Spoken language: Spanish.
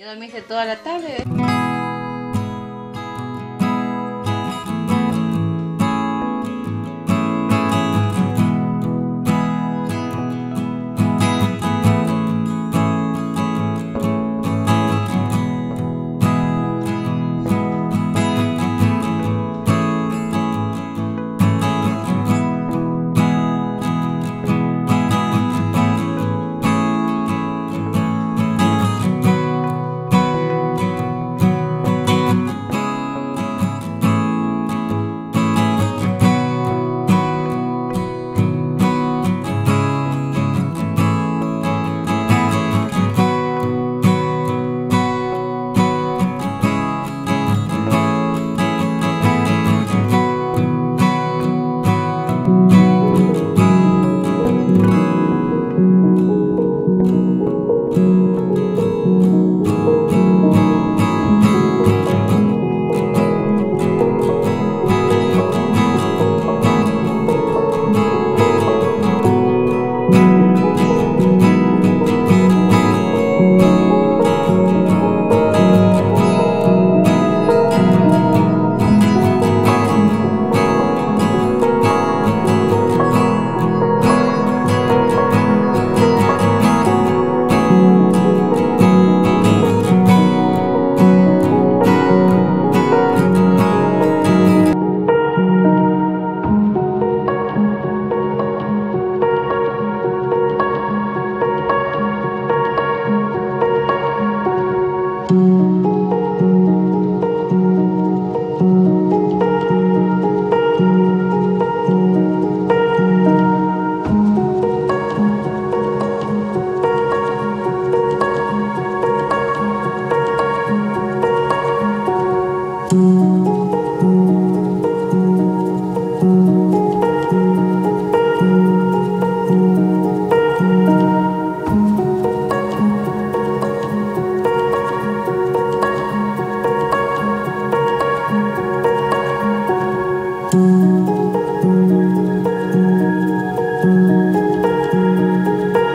¿Ya dormiste toda la tarde?